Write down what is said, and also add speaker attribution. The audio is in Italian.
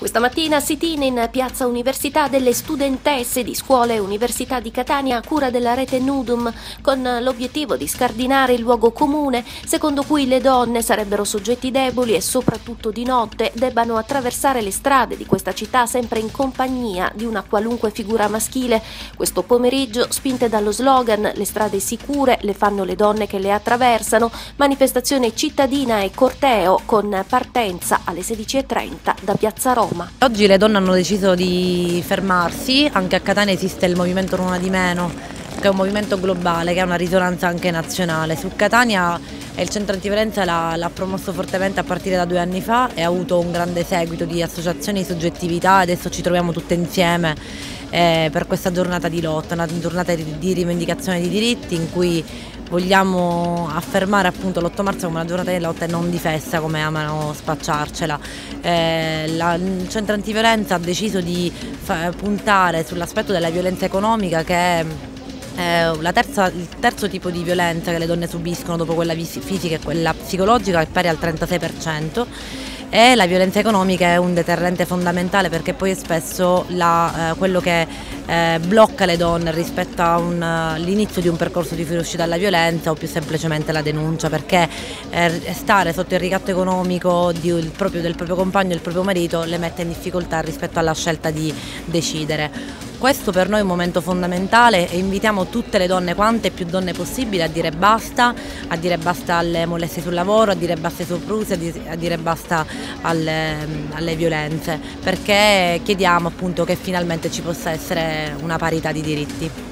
Speaker 1: Questa mattina si tiene in piazza Università delle studentesse di scuole università di Catania a cura della rete Nudum con l'obiettivo di scardinare il luogo comune secondo cui le donne sarebbero soggetti deboli e soprattutto di notte debbano attraversare le strade di questa città sempre in compagnia di una qualunque figura maschile. Questo pomeriggio, spinte dallo slogan Le strade sicure le fanno le donne che le attraversano, manifestazione cittadina e corteo con partenza alle 16.30 da Piazza Roma.
Speaker 2: Roma. Oggi le donne hanno deciso di fermarsi, anche a Catania esiste il movimento Non di meno, che è un movimento globale, che ha una risonanza anche nazionale. Su Catania il centro antiviolenza l'ha promosso fortemente a partire da due anni fa e ha avuto un grande seguito di associazioni di soggettività, adesso ci troviamo tutte insieme eh, per questa giornata di lotta, una giornata di, di rivendicazione di diritti in cui vogliamo affermare appunto l'8 marzo come una giornata di lotta e non di festa come amano spacciarcela. Eh, la, il centro antiviolenza ha deciso di puntare sull'aspetto della violenza economica che è terza, il terzo tipo di violenza che le donne subiscono dopo quella fisica e quella psicologica è pari al 36% e la violenza economica è un deterrente fondamentale perché poi è spesso la, eh, quello che eh, blocca le donne rispetto all'inizio di un percorso di fuoriuscita dalla violenza o più semplicemente la denuncia perché eh, stare sotto il ricatto economico di, il proprio, del proprio compagno del proprio marito le mette in difficoltà rispetto alla scelta di decidere. Questo per noi è un momento fondamentale e invitiamo tutte le donne, quante più donne possibili, a dire basta, a dire basta alle molestie sul lavoro, a dire basta ai soprusi, a dire basta alle, alle violenze, perché chiediamo appunto che finalmente ci possa essere una parità di diritti.